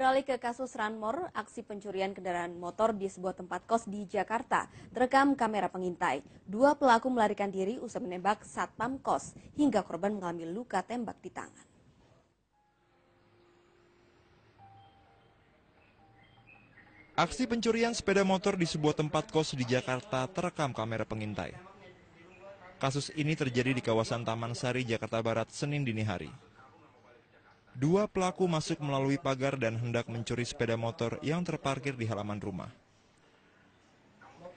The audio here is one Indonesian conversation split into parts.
Beralih ke kasus Ranmor, aksi pencurian kendaraan motor di sebuah tempat kos di Jakarta terekam kamera pengintai. Dua pelaku melarikan diri usai menembak satpam kos hingga korban mengalami luka tembak di tangan. Aksi pencurian sepeda motor di sebuah tempat kos di Jakarta terekam kamera pengintai. Kasus ini terjadi di kawasan Taman Sari, Jakarta Barat, Senin dini hari. Dua pelaku masuk melalui pagar dan hendak mencuri sepeda motor yang terparkir di halaman rumah.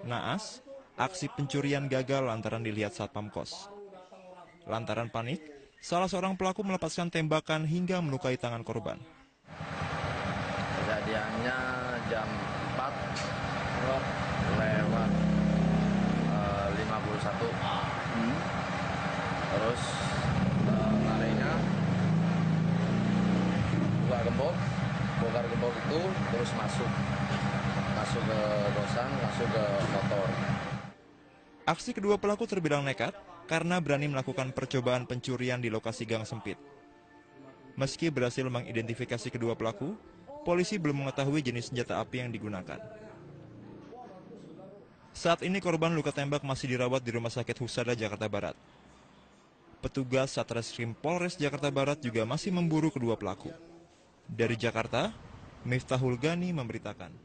Naas, aksi pencurian gagal lantaran dilihat satpam kos. Lantaran panik, salah seorang pelaku melepaskan tembakan hingga melukai tangan korban. Kejadiannya jam 4 lewat gembok bongkar gembok itu terus masuk masuk ke kosan masuk ke motor Aksi kedua pelaku terbilang nekat karena berani melakukan percobaan pencurian di lokasi gang sempit. Meski berhasil mengidentifikasi kedua pelaku, polisi belum mengetahui jenis senjata api yang digunakan. Saat ini korban luka tembak masih dirawat di Rumah Sakit Husada, Jakarta Barat. Petugas Satreskrim Polres Jakarta Barat juga masih memburu kedua pelaku. Dari Jakarta, Miftahul Gani memberitakan.